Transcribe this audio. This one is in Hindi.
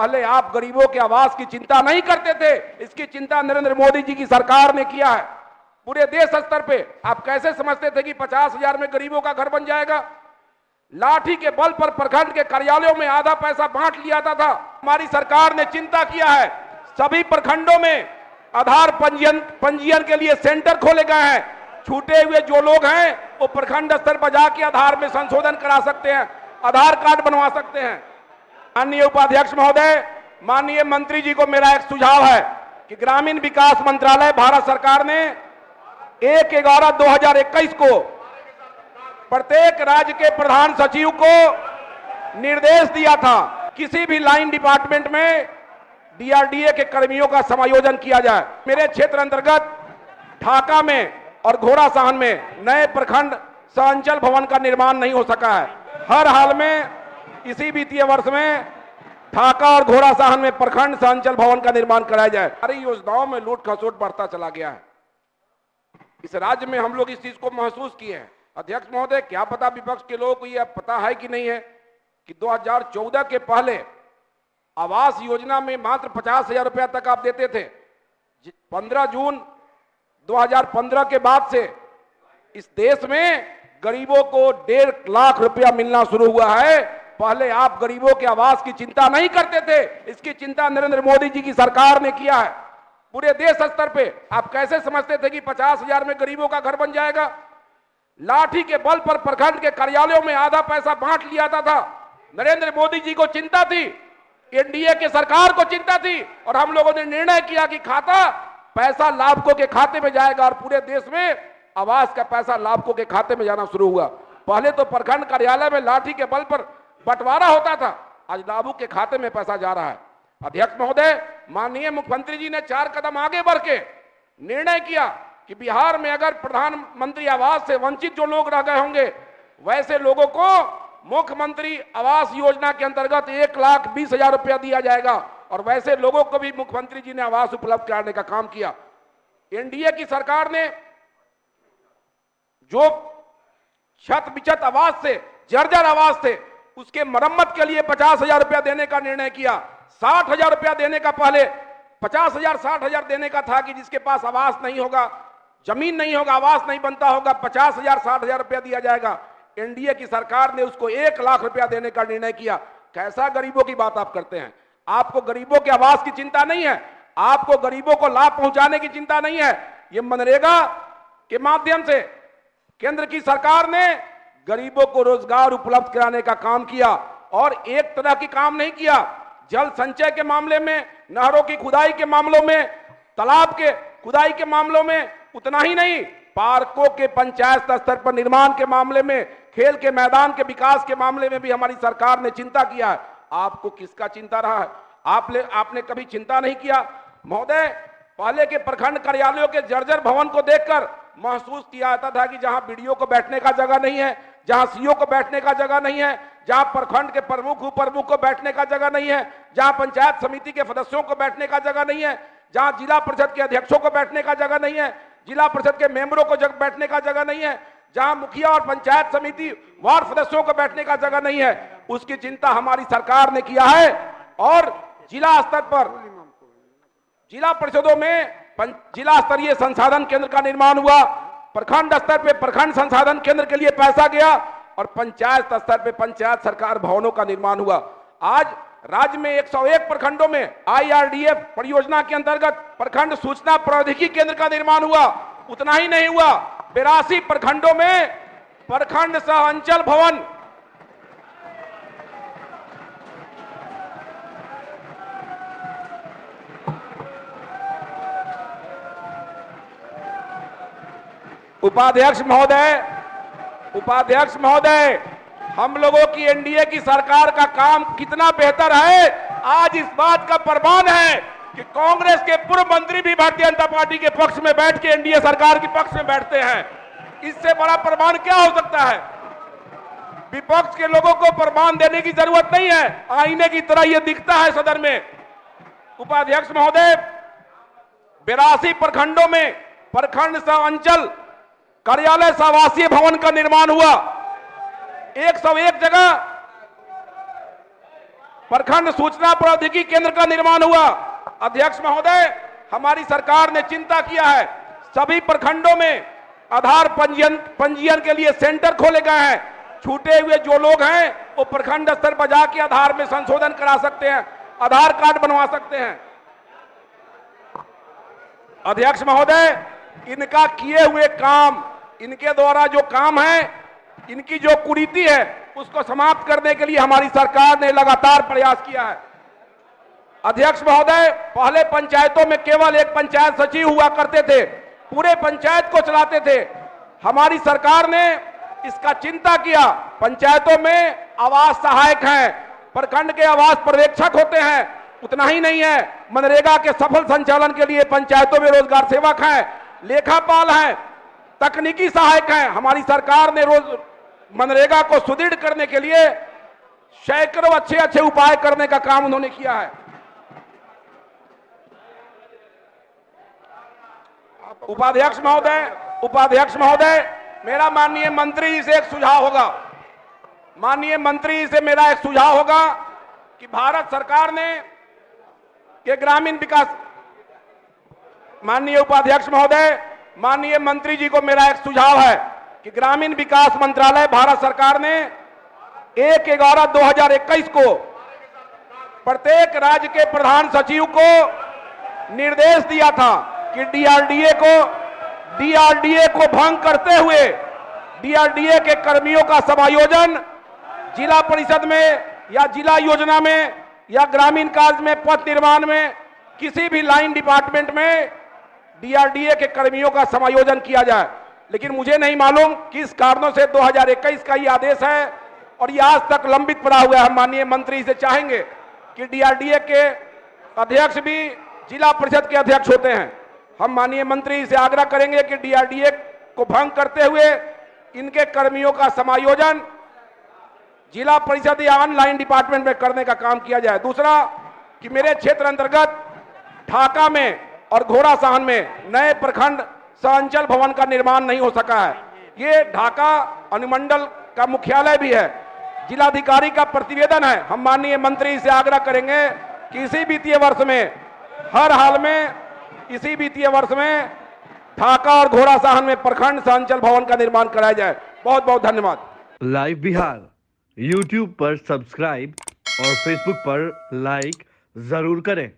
पहले आप गरीबों के आवास की चिंता नहीं करते थे। इसकी चिंता नरेंद्र मोदी जी की सरकार ने किया है। पूरे देश स्तर पे आप कैसे समझते थे कि पचास हज़ार में गरीबों का घर बन जाएगा? लाठी के बल पर प्रखंड के कार्यालयों में आधा पैसा बांट लिया था, था। हमारी सरकार ने चिंता किया है। सभी प्रखंडों में आधार पंजीयन पंजीयन के लिए सेंटर खोले गए हैं। छूटे हुए जो लोग हैं वो प्रखंड स्तर पर जाके आधार में संशोधन करा सकते हैं आधार कार्ड बनवा सकते हैं। माननीय उपाध्यक्ष महोदय, माननीय मंत्री जी को मेरा एक सुझाव है कि ग्रामीण विकास मंत्रालय, भारत सरकार ने एक ग्यारह दो हज़ार इक्कीस को प्रत्येक राज्य के प्रधान सचिव को निर्देश दिया था किसी भी लाइन डिपार्टमेंट में डीआरडीए के कर्मियों का समायोजन किया जाए। मेरे क्षेत्र अंतर्गत ढाका में और घोड़ा सहन में नए प्रखंड सहंचल भवन का निर्माण नहीं हो सका है। हर हाल में, इसी वित्तीय वर्ष में ढाका और घोड़ा सहन में प्रखंड सहंचल भवन का निर्माण कराया जाए। सारी योजनाओं में लूट खसोट बढ़ता चला गया है। इस राज्य में हम लोग इस चीज़ को महसूस किए हैं। अध्यक्ष महोदय, क्या पता विपक्ष के लोगों को यह पता है कि नहीं है कि 2014 के पहले आवास योजना में मात्र पचास हज़ार रुपया तक आप देते थे। 15 जून 2015 के बाद से इस देश में गरीबों को डेढ़ लाख रुपया मिलना शुरू हुआ है। पहले आप गरीबों के आवास की चिंता नहीं करते थे इसकी चिंता नरेंद्र मोदी जी की सरकार ने किया है। पूरे देश स्तर पे। आप कैसे समझते थे कि पचास हज़ार में गरीबों का घर बन जाएगा? लाठी के बल पर प्रखंड के कार्यालयों में आधा पैसा बांट लिया था, था। नरेंद्र मोदी जी को चिंता थी। एनडीए के सरकार को चिंता थी। और हम लोगों ने निर्णय किया कि खाता पैसा लाभकों के खाते में जाएगा और पूरे देश में आवास का पैसा लाभकों के खाते में जाना शुरू हुआ। पहले तो प्रखंड कार्यालय में लाठी के बल पर बंटवारा होता था। आज लाभुक के खाते में पैसा जा रहा है। अध्यक्ष महोदय, माननीय मुख्यमंत्री जी ने चार कदम आगे बढ़ के निर्णय किया कि बिहार में अगर प्रधानमंत्री आवास से वंचित जो लोग रह गए होंगे, वैसे लोगों को मुख्यमंत्री आवास योजना के अंतर्गत एक लाख बीस हज़ार रुपया दिया जाएगा और वैसे लोगों को भी मुख्यमंत्री जी ने आवास उपलब्ध कराने का काम किया। एनडीए की सरकार ने जो छत बिछत आवास से, जर्जर आवास थे उसके मरम्मत के लिए पचास हज़ार रुपया देने का निर्णय किया। साठ हज़ार रुपया देने का पहले, पचास हज़ार, साठ हज़ार देने का था कि जिसके पास आवास नहीं होगा, ज़मीन नहीं होगा, आवास नहीं बनता होगा, पचास हज़ार, साठ हज़ार रुपया दिया जाएगा। एनडीए की सरकार ने उसको एक लाख रुपया देने का निर्णय किया। कैसा गरीबों की बात आप करते हैं? आपको गरीबों के आवास की चिंता नहीं है? आपको गरीबों को लाभ पहुँचाने की चिंता नहीं है? ये मनरेगा के माध्यम से केंद्र की सरकार ने गरीबों को रोज़गार उपलब्ध कराने का काम किया और एक तरह की काम नहीं किया। जल संचय के मामले में नहरों की खुदाई के मामलों में तालाब के खुदाई के मामलों में उतना ही नहीं पार्कों के पंचायत स्तर पर निर्माण के मामले में खेल के मैदान के विकास के मामले में भी हमारी सरकार ने चिंता किया है। आपको किसका चिंता रहा है? आप ले, आपने कभी चिंता नहीं किया? महोदय पहले के प्रखंड कार्यालयों के जर्जर भवन को देखकर महसूस किया जाता था कि जहाँ बीडीओ को बैठने का जगह नहीं है जहाँ सीओ को बैठने का जगह नहीं है, जहाँ प्रखंड के प्रमुख उप प्रमुख को बैठने का जगह नहीं है, जहाँ पंचायत समिति के सदस्यों को बैठने का जगह नहीं है, जहाँ जिला परिषद के अध्यक्षों को बैठने का जगह नहीं है, जिला परिषद के मेंबरों को बैठने का जगह नहीं है, जहाँ मुखिया और पंचायत समिति वार्ड सदस्यों को बैठने का जगह नहीं है। उसकी चिंता हमारी सरकार ने किया है और जिला स्तर पर, जिला परिषदों में जिला स्तरीय संसाधन केंद्र का निर्माण हुआ। प्रखंड स्तर पे प्रखंड संसाधन केंद्र के लिए पैसा गया और पंचायत स्तर पे पंचायत सरकार भवनों का निर्माण हुआ। आज राज्य में 101 प्रखंडों में आईआरडीएफ परियोजना के अंतर्गत प्रखंड सूचना प्रौद्योगिकी केंद्र का निर्माण हुआ। उतना ही नहीं हुआ, बिरासी प्रखंडों में प्रखंड सह अंचल भवन उपाध्यक्ष महोदय उपाध्यक्ष महोदय, हम लोगों की एनडीए की सरकार का काम कितना बेहतर है? आज इस बात का प्रमाण है कि कांग्रेस के पूर्व मंत्री भी भारतीय जनता पार्टी के पक्ष में बैठ के एनडीए सरकार के पक्ष में बैठते हैं। इससे बड़ा प्रमाण क्या हो सकता है? विपक्ष के लोगों को प्रमाण देने की ज़रूरत नहीं है। आईने की तरह यह दिखता है सदन में। उपाध्यक्ष महोदय, बिरासी प्रखंडों में प्रखंड सह अंचल कार्यालय आवासीय भवन का निर्माण हुआ। एक सौ एक जगह प्रखंड सूचना प्रौद्योगिकी केंद्र का निर्माण हुआ। अध्यक्ष महोदय, हमारी सरकार ने चिंता किया है। सभी प्रखंडों में आधार पंजीयन पंजीयन के लिए सेंटर खोले गए हैं। छूटे हुए जो लोग हैं, वो प्रखंड स्तर पर जाके आधार में संशोधन करा सकते हैं, आधार कार्ड बनवा सकते हैं। अध्यक्ष महोदय, इनका किए हुए काम इनके द्वारा जो काम है, इनकी जो कुरीति है, उसको समाप्त करने के लिए हमारी सरकार ने लगातार प्रयास किया है। अध्यक्ष महोदय, पहले पंचायतों में केवल एक पंचायत सचिव हुआ करते थे, पूरे पंचायत को चलाते थे। हमारी सरकार ने इसका चिंता किया। पंचायतों में आवास सहायक हैं, प्रखंड के आवास पर्यवेक्षक होते हैं, उतना ही नहीं है, मनरेगा के सफल संचालन के लिए पंचायतों में रोज़गार सेवक हैं, लेखापाल हैं तकनीकी सहायक हैं। हमारी सरकार ने रोज मनरेगा को सुदृढ़ करने के लिए सैकड़ों अच्छे अच्छे उपाय करने का काम उन्होंने किया है। उपाध्यक्ष महोदय उपाध्यक्ष महोदय, मेरा माननीय मंत्री जी से एक सुझाव होगा। माननीय मंत्री जी से मेरा एक सुझाव होगा कि भारत सरकार ने के ग्रामीण विकास, माननीय उपाध्यक्ष महोदय माननीय मंत्री जी को मेरा एक सुझाव है कि ग्रामीण विकास मंत्रालय, भारत सरकार ने एक ग्यारह दो हज़ार इक्कीस को प्रत्येक राज्य के प्रधान सचिव को निर्देश दिया था कि डीआरडीए को डीआरडीए को भंग करते हुए डीआरडीए के कर्मियों का समायोजन जिला परिषद में या जिला योजना में या ग्रामीण कार्य में, पथ निर्माण में, किसी भी लाइन डिपार्टमेंट में डीआरडीए के कर्मियों का समायोजन किया जाए। लेकिन मुझे नहीं मालूम किस कारणों से 2021 का ये आदेश है और ये आज तक लंबित पड़ा हुआ है। माननीय मंत्री से चाहेंगे कि डीआरडीए के अध्यक्ष भी जिला परिषद के अध्यक्ष होते हैं। हम माननीय मंत्री से आग्रह करेंगे कि डीआरडीए को भंग करते हुए इनके कर्मियों का समायोजन जिला परिषद या ऑनलाइन डिपार्टमेंट में करने का काम किया जाए। दूसरा, कि मेरे क्षेत्र अंतर्गत ढाका में और घोड़ा सहन में नए प्रखंड सहअंचल भवन का निर्माण नहीं हो सका है। ये ढाका अनुमंडल का मुख्यालय भी है। जिलाधिकारी का प्रतिवेदन है। हम माननीय मंत्री से आग्रह करेंगे कि इसी वित्तीय वर्ष में, हर हाल में, इसी वित्तीय वर्ष में ढाका और घोड़ा सहन में प्रखंड सहअंचल भवन का निर्माण कराया जाए। बहुत बहुत धन्यवाद। लाइव बिहार यूट्यूब पर सब्सक्राइब और फेसबुक पर लाइक ज़रूर करें।